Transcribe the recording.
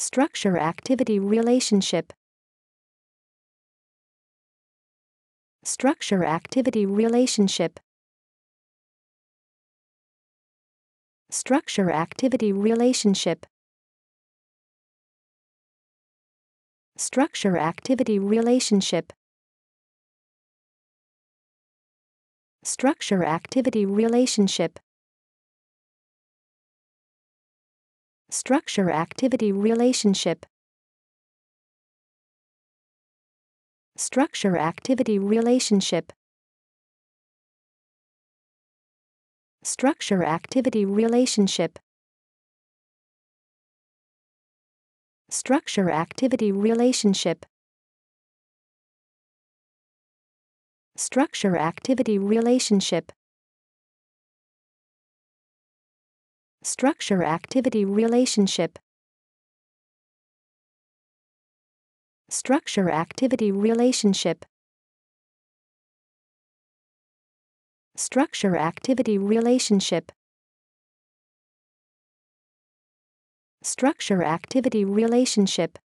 Structure-activity relationship. Structure-activity relationship. Structure-activity relationship. Structure-activity relationship. Structure-activity relationship. Structure activity relationship. Structure activity relationship. Structure activity relationship. Structure activity relationship. Structure activity relationship. Structure activity relationship. Structure activity relationship. Structure activity relationship. Structure activity relationship.